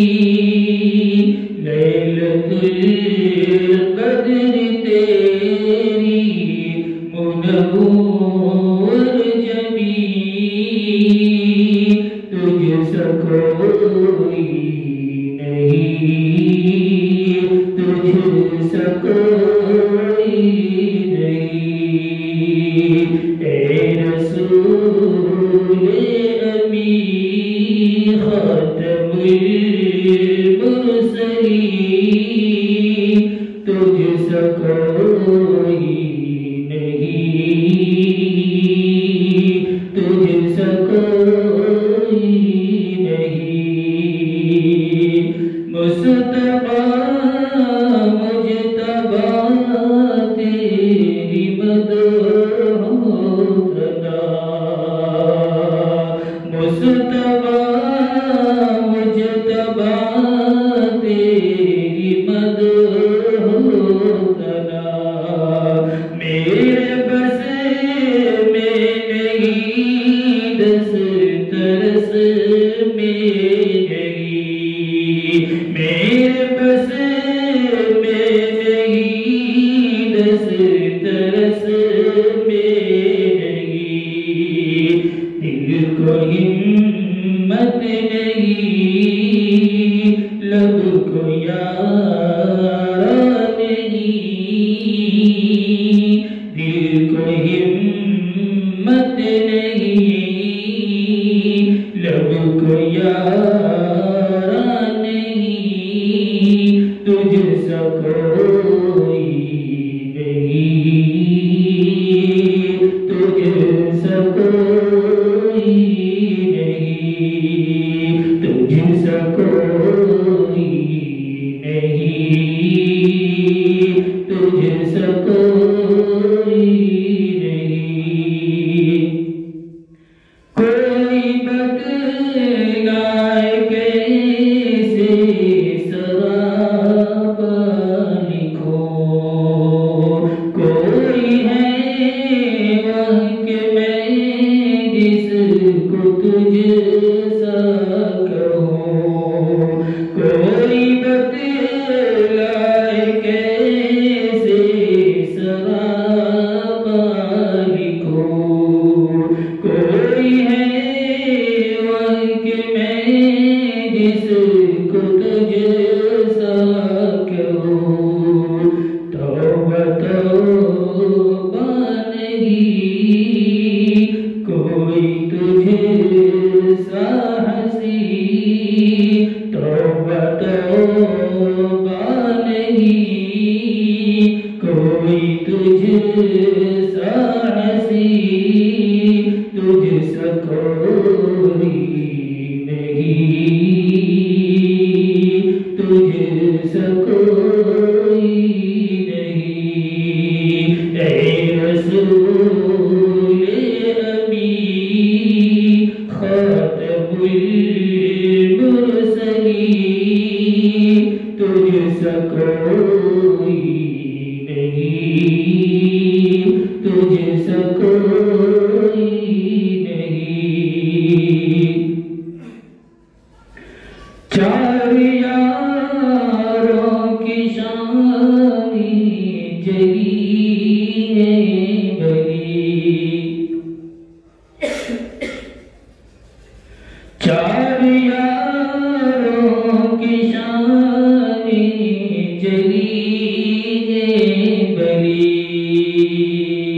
تری سکڑ نئی تجھ سکوئی نئی سوی be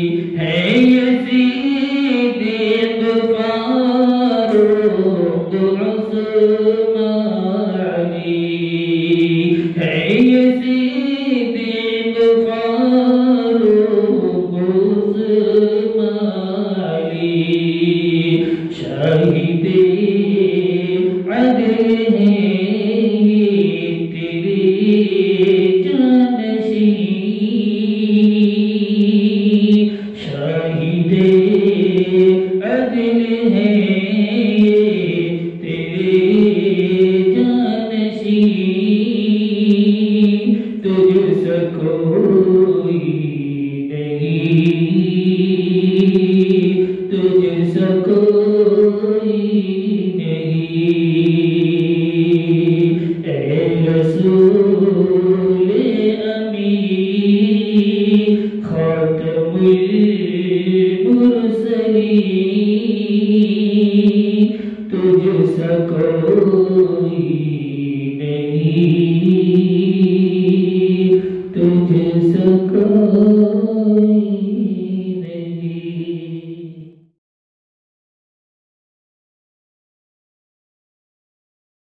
Hey, yes,